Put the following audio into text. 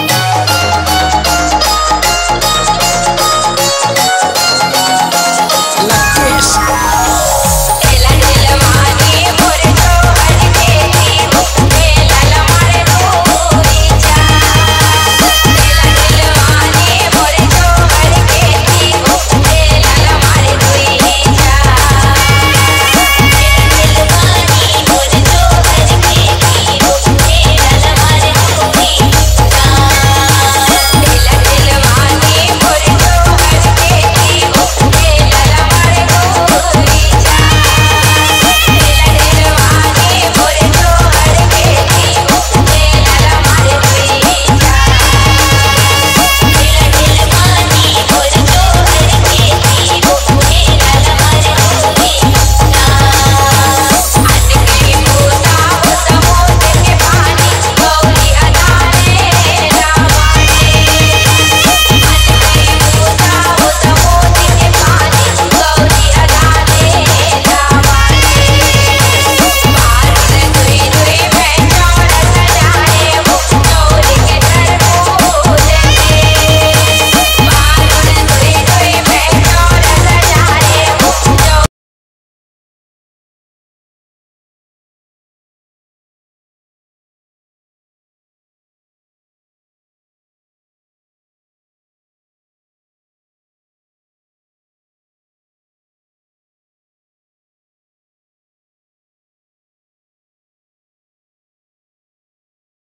Música